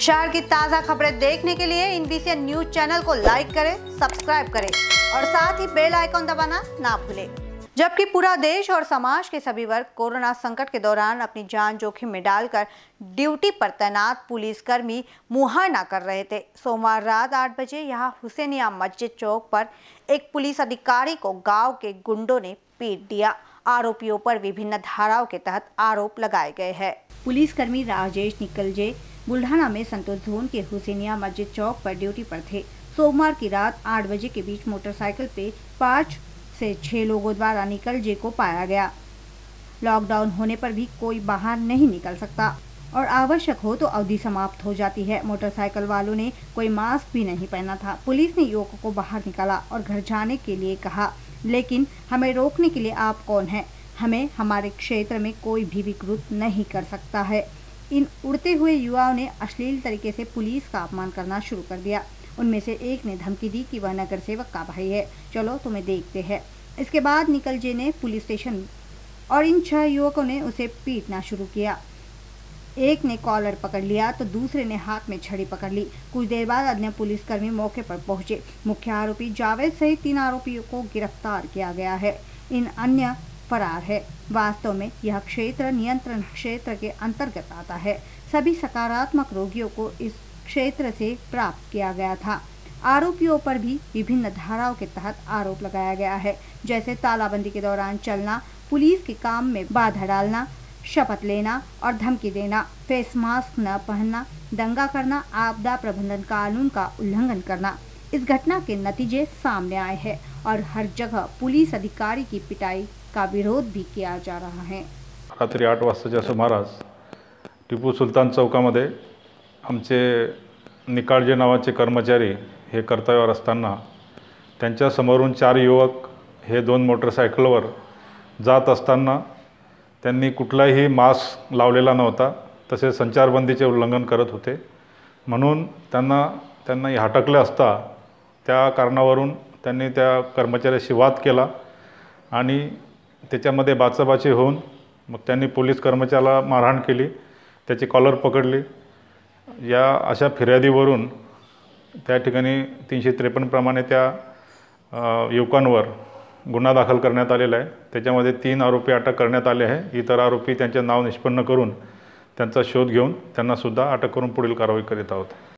शहर की ताज़ा खबरें देखने के लिए इन न्यूज़ चैनल को लाइक करें, सब्सक्राइब करें और साथ ही बेल आइकॉन दबाना ना भूलें। जबकि पूरा देश और समाज के सभी वर्ग कोरोना संकट के दौरान अपनी जान जोखिम में डालकर ड्यूटी पर तैनात पुलिसकर्मी मुहायना कर रहे थे। सोमवार रात आठ बजे यहाँ हुसैनिया मस्जिद चौक पर एक पुलिस अधिकारी को गाँव के गुंडों ने पीट दिया। आरोपियों पर विभिन्न धाराओं के तहत आरोप लगाए गए हैं। पुलिसकर्मी राजेश निकलजे बुल्ढाना में संतोष जोन के हुसैनिया मस्जिद चौक पर ड्यूटी पर थे। सोमवार की रात आठ बजे के बीच मोटरसाइकिल पे पाँच से छह लोगों द्वारा निकल जे को पाया गया। लॉकडाउन होने पर भी कोई बाहर नहीं निकल सकता और आवश्यक हो तो अवधि समाप्त हो जाती है। मोटरसाइकिल वालों ने कोई मास्क भी नहीं पहना था। पुलिस ने युवक को बाहर निकाला और घर जाने के लिए कहा, लेकिन हमें रोकने के लिए आप कौन हैं? हमें हमारे क्षेत्र में कोई भी विकृत नहीं कर सकता है। इन उड़ते हुए युवाओं ने अश्लील तरीके से पुलिस का अपमान करना शुरू कर दिया। उनमें से एक ने धमकी दी कि वह नगर सेवक का भाई है। चलो तुम्हें देखते हैं। इसके बाद निकल जे ने पुलिस स्टेशन और इन छह युवकों ने उसे पीटना शुरू किया। एक ने कॉलर पकड़ लिया तो दूसरे ने हाथ में छड़ी पकड़ ली। कुछ देर बाद अन्य पुलिसकर्मी मौके पर पहुँचे। मुख्य आरोपी जावेद सहित तीन आरोपियों को गिरफ़्तार किया गया है। इन अन्य फरार है। वास्तव में यह क्षेत्र नियंत्रण क्षेत्र के अंतर्गत आता है। सभी सकारात्मक रोगियों को इस क्षेत्र से प्राप्त किया गया था। आरोपियों पर भी विभिन्न धाराओं के तहत आरोप लगाया गया है। जैसे तालाबंदी के दौरान चलना, पुलिस के काम में बाधा डालना, शपथ लेना और धमकी देना, फेस मास्क न पहनना, दंगा करना, आपदा प्रबंधन कानून का उल्लंघन करना। इस घटना के नतीजे सामने आए हैं और हर जगह पुलिस अधिकारी की पिटाई का विरोध भी किया जा रहा है? रात्री आठ वाजताच्या सुमारास टिपू सुलतान चौकामध्ये आमचे निकाळजे नावाचे कर्मचारी हे कर्तव्यावर असताना त्यांच्यासमोरून चार युवक हे दोन मोटरसायकलवर जात असताना त्यांनी कुठलाही मास्क लावलेला नव्हता तसेच संचारबंदीचे उल्लंघन करत होते. म्हणून त्यांना त्यांना हटकले असता त्या कारणावरून त्यांनी त्या कर्मचाऱ्याशी वाद केला आणि त्याच्यामध्ये बाचाबाची होऊन मग त्यांनी पोलीस कर्मचाऱ्याला मारहाण केली त्याची कॉलर पकडली. या अशा फिर्यादीवरून त्या ठिकाणी तीनशे त्रेपन्नप्रमाणे त्या युवकांवर गुन्हा दाखल करण्यात आलेला आहे. त्याच्यामध्ये तीन आरोपी अटक करण्यात आले आहे. इतर आरोपी त्यांचे नाव निष्पन्न करून त्यांचा शोध घेऊन त्यांनासुद्धा अटक करून पुढील कारवाई करीत आहोत.